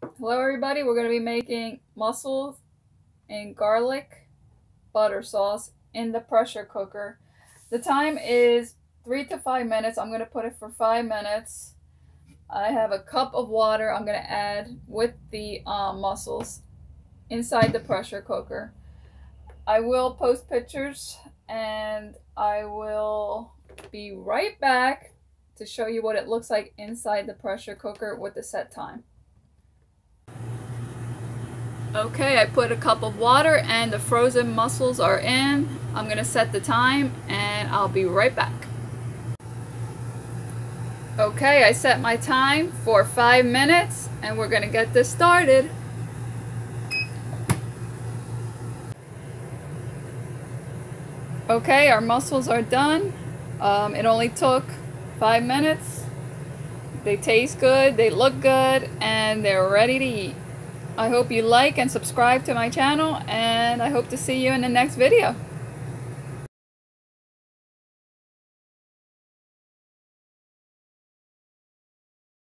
Hello everybody, we're going to be making mussels and garlic butter sauce in the pressure cooker. The time is 3 to 5 minutes. I'm going to put it for 5 minutes. I have a cup of water I'm going to add with the um, mussels inside the pressure cooker. I will post pictures and I will be right back to show you what it looks like inside the pressure cooker with the set time. Okay, I put a cup of water and the frozen mussels are in. I'm going to set the time and I'll be right back. Okay, I set my time for five minutes and we're going to get this started. Okay, our mussels are done. Um, it only took five minutes. They taste good, they look good, and they're ready to eat. I hope you like and subscribe to my channel, and I hope to see you in the next video.